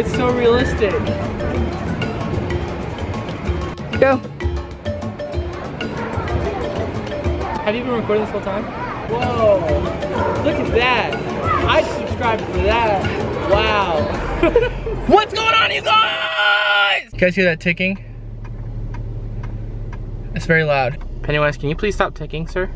it's so realistic. Go. Have you been recording this whole time? Whoa, look at that. I subscribed for that. Wow. What's going on, you guys? You guys hear that ticking? It's very loud. Pennywise, can you please stop ticking, sir?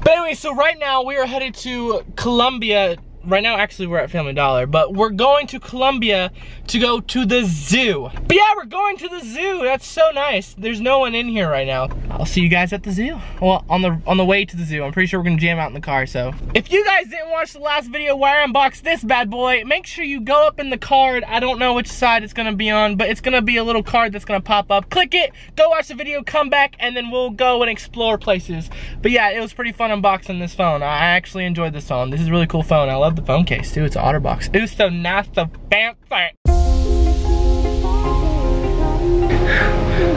But anyway, so right now we are headed to Columbia. Right now, actually, we're at Family Dollar, but we're going to Columbia to go to the zoo. But yeah, we're going to the zoo. That's so nice. There's no one in here right now. I'll see you guys at the zoo. Well, on the on the way to the zoo. I'm pretty sure we're gonna jam out in the car, so. If you guys didn't watch the last video where I unboxed this bad boy, make sure you go up in the card. I don't know which side it's gonna be on, but it's gonna be a little card that's gonna pop up. Click it, go watch the video, come back, and then we'll go and explore places. But yeah, it was pretty fun unboxing this phone. I actually enjoyed this phone. This is a really cool phone. I love the phone case too. It's an OtterBox. It was so nice, so fancy.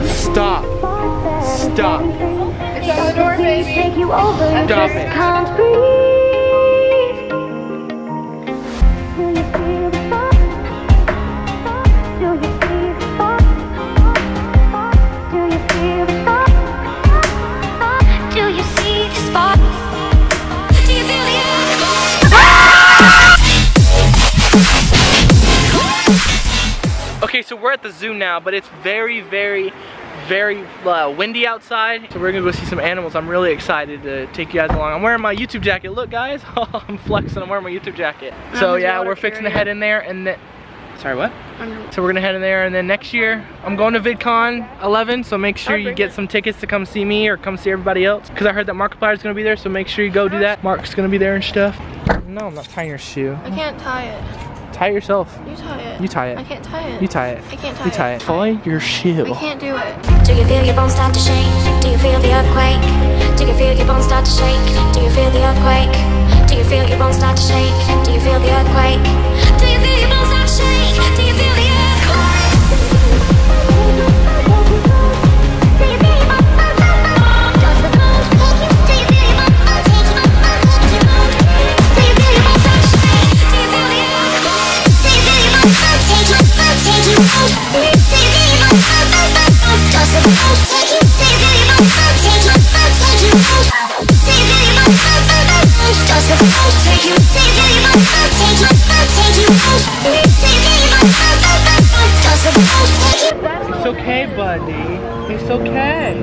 Stop. Stop. It's on the Okay, so we're at the zoo now, but it's very, very, very uh, windy outside. So we're gonna go see some animals. I'm really excited to take you guys along. I'm wearing my YouTube jacket. Look, guys, I'm flexing. I'm wearing my YouTube jacket. So yeah, we're fixing to head in there, and then. Sorry, what? So we're gonna head in there, and then next year I'm going to VidCon 11. So make sure you get some tickets to come see me or come see everybody else. Cause I heard that Markiplier is gonna be there. So make sure you go do that. Mark's gonna be there and stuff. No, I'm not tying your shoe. I can't tie it. Tie it yourself. You tie it. You tie it. I can't tie it. You tie it. I can't tie You tie it. it. Tie your shoe. I can't do it. Do you feel your bones start to shake? Do you feel the earthquake? Do you feel your bones start to shake? Do you feel the earthquake? Do you feel your bones start to shake? Do you feel the earthquake? It's okay, buddy. It's okay.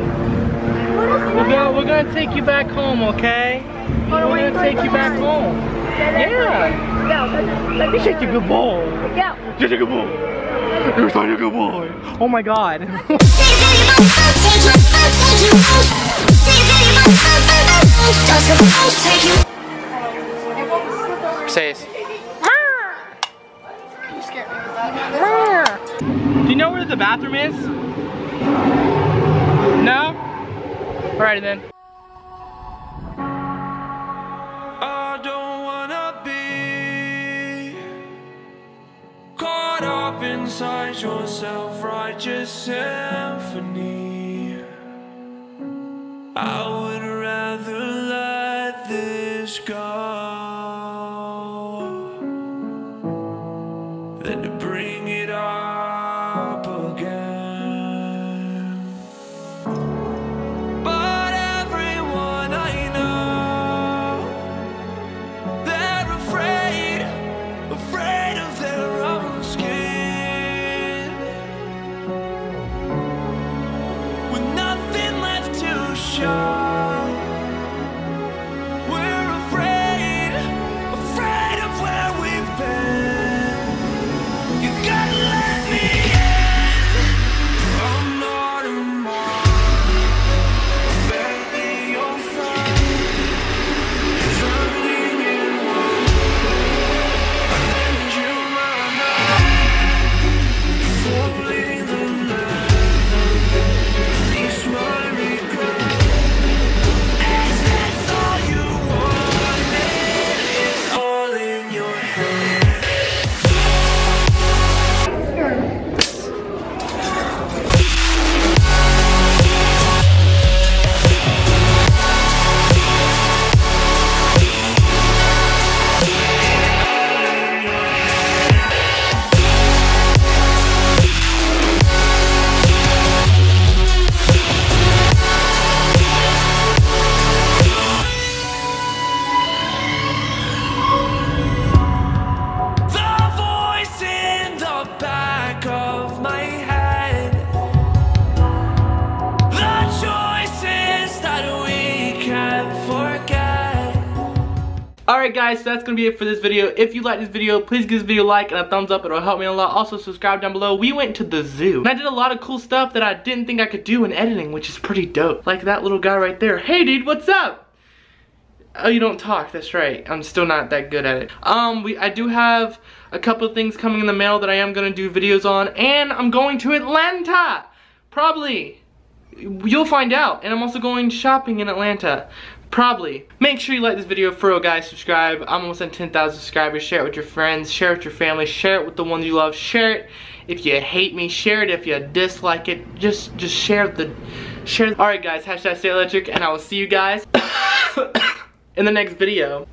We're gonna, we're gonna take you back home, okay? We're gonna take you back home. Yeah. You're such a good boy. Yeah. You're such a good boy. You're such a good boy. Oh my god. Say it. You scared me with that. Do you know where the bathroom is? No? Alrighty then. Inside your self-righteous symphony. I would rather let this go than to bring it up Alright guys, so that's gonna be it for this video. If you like this video, please give this video a like and a thumbs up. It'll help me a lot. Also subscribe down below. We went to the zoo. And I did a lot of cool stuff that I didn't think I could do in editing, which is pretty dope. Like that little guy right there. Hey dude, what's up? Oh, you don't talk. That's right. I'm still not that good at it. Um, we I do have a couple things coming in the mail that I am gonna do videos on, and I'm going to Atlanta. Probably. You'll find out. And I'm also going shopping in Atlanta. Probably. Make sure you like this video for real, guys. Subscribe. I'm almost at 10,000 subscribers. Share it with your friends. Share it with your family. Share it with the ones you love. Share it if you hate me. Share it if you dislike it. Just, just share the, share. All right, guys. Hashtag stay electric, and I will see you guys in the next video.